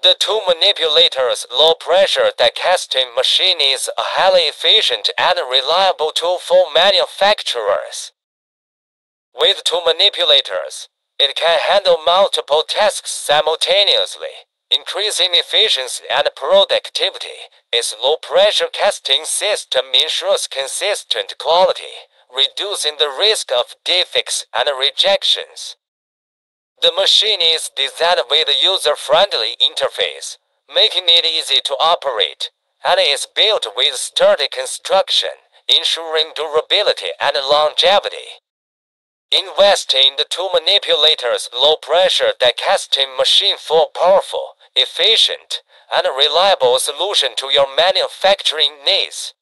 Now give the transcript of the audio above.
The two manipulators low pressure die casting machine is a highly efficient and reliable tool for manufacturers. With two manipulators, it can handle multiple tasks simultaneously, increasing efficiency and productivity. Its low pressure casting system ensures consistent quality, reducing the risk of defects and rejections. The machine is designed with a user-friendly interface, making it easy to operate, and is built with sturdy construction, ensuring durability and longevity. Invest in the two manipulators low-pressure die casting machine for powerful, efficient, and reliable solution to your manufacturing needs.